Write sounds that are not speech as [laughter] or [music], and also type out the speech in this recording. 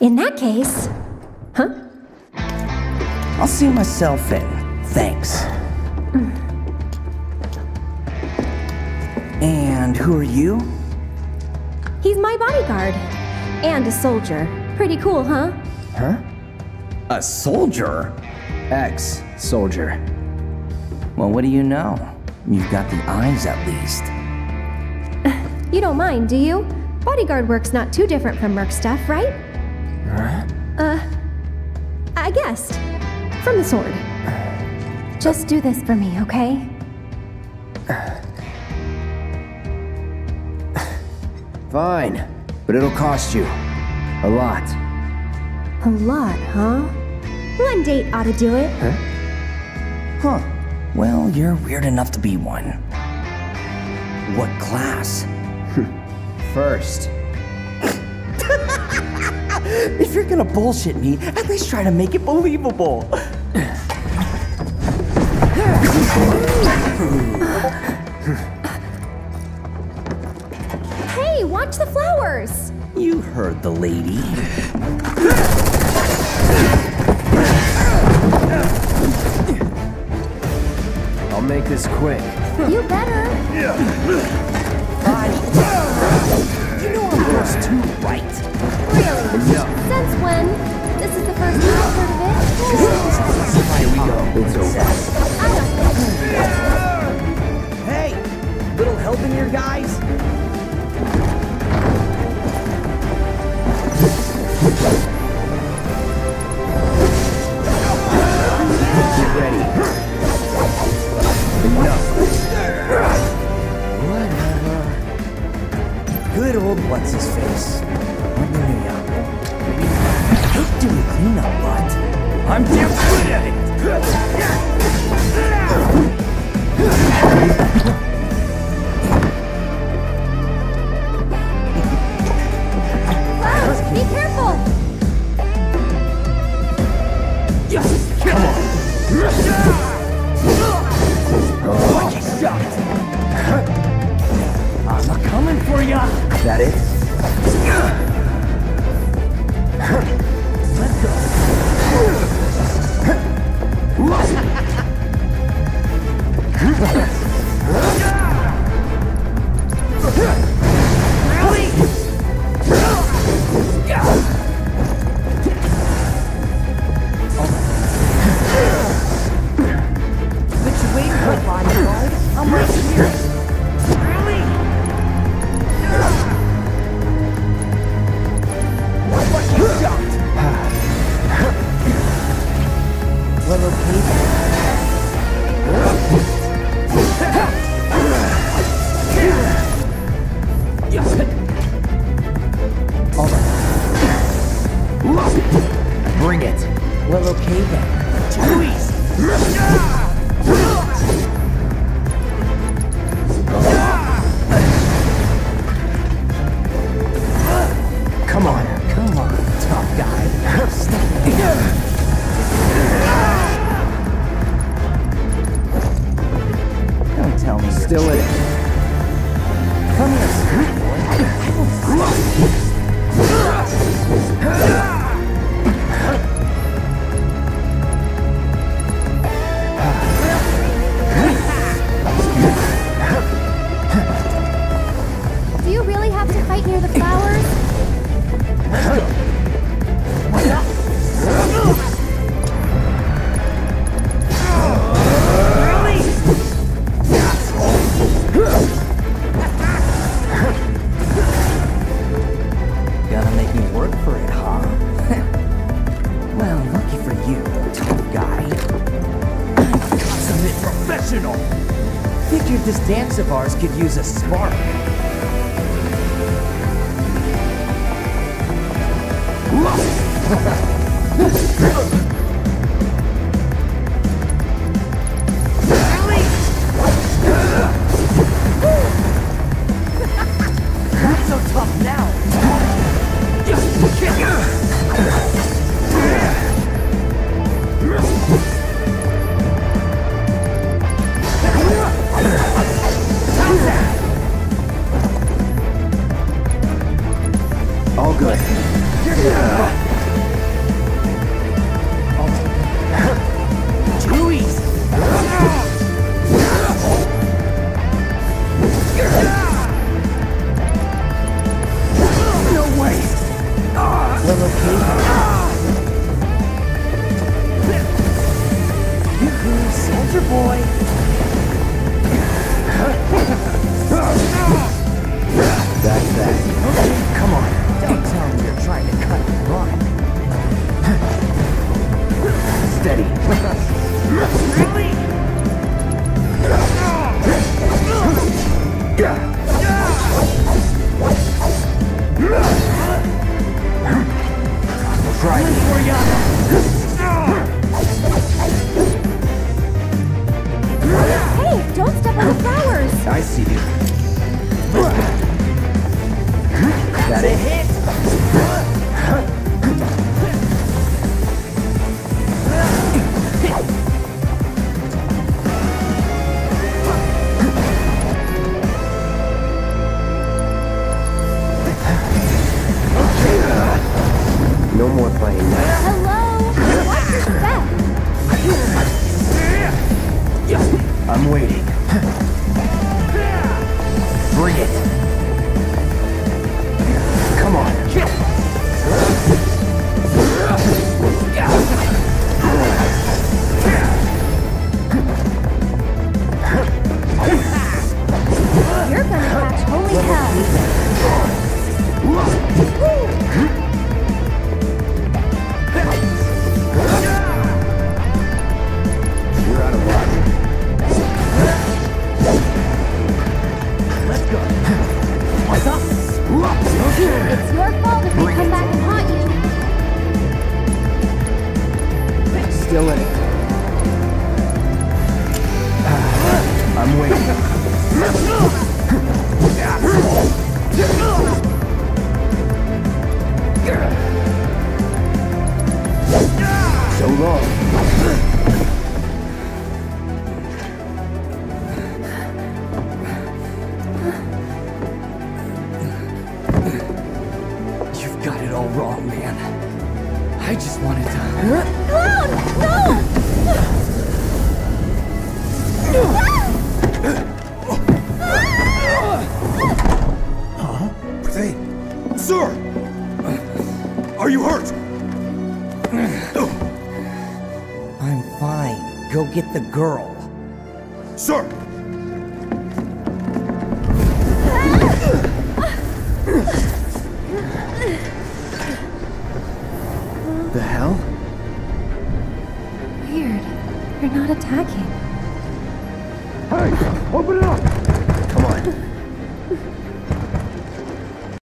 In that case. Huh? I'll see myself in. Thanks. And who are you? He's my bodyguard. And a soldier. Pretty cool, huh? Huh? A soldier? Ex soldier. Well, what do you know? You've got the eyes at least. [laughs] You don't mind, do you? Bodyguard work's not too different from Merc stuff, right? Uh, I guessed. From the sword. Just do this for me, okay? Fine, but it'll cost you. A lot. A lot, huh? One date ought to do it. Huh. Huh. Well, you're weird enough to be one. What class? [laughs] First. If you're gonna bullshit me, at least try to make it believable. Hey, watch the flowers! You heard the lady. I'll make this quick. You better. Fine. You know I'm yours too, right? Since when? I'm damn good at be careful! Lucky shot. I'm a coming for. That it? Well, okay Still in professional! Figured this dance of ours could use a spark. [laughs] I see you. That A hit. No more playing that. Bring it. Come on. You're gonna catch holy hell! It's your fault got it all wrong, man. I just wanted to. Clown! No! huh? Hey, sir! Are you hurt? I'm fine. Go get the girl. Sir!